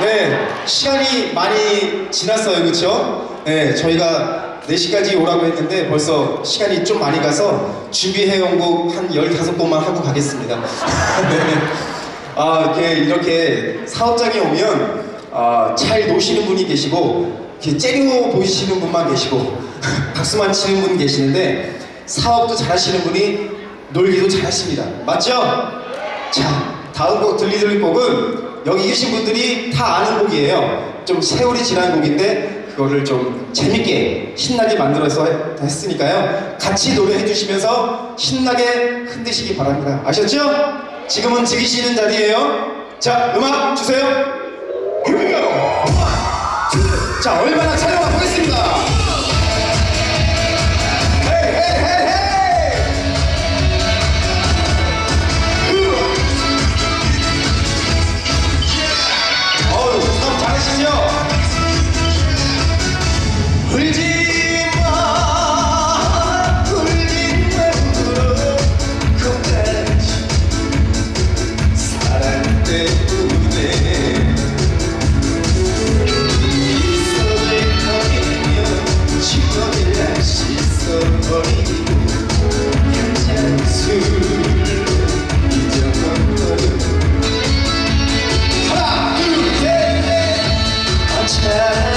네, 시간이 많이 지났어요, 그쵸? 네, 저희가 4시까지 오라고 했는데 벌써 시간이 좀 많이 가서 준비해온 곡 한 15곡만 하고 가겠습니다. 네. 아, 이렇게, 이렇게 사업장에 오면 아, 잘 노시는 분이 계시고 이렇게 째려 보이시는 분만 계시고 박수만 치는 분 계시는데 사업도 잘하시는 분이 놀기도 잘하십니다. 맞죠? 자, 다음 곡 들리들 곡은 여기 계신 분들이 다 아는 곡이에요. 좀 세월이 지난 곡인데 그거를 좀 재밌게 신나게 만들어서 해- 했으니까요. 같이 노래해 주시면서 신나게 흔드시기 바랍니다. 아셨죠? 지금은 즐기시는 자리예요. 자, 음악 주세요. 자, 얼마나 촬 Yeah.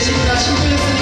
Crazy, that's a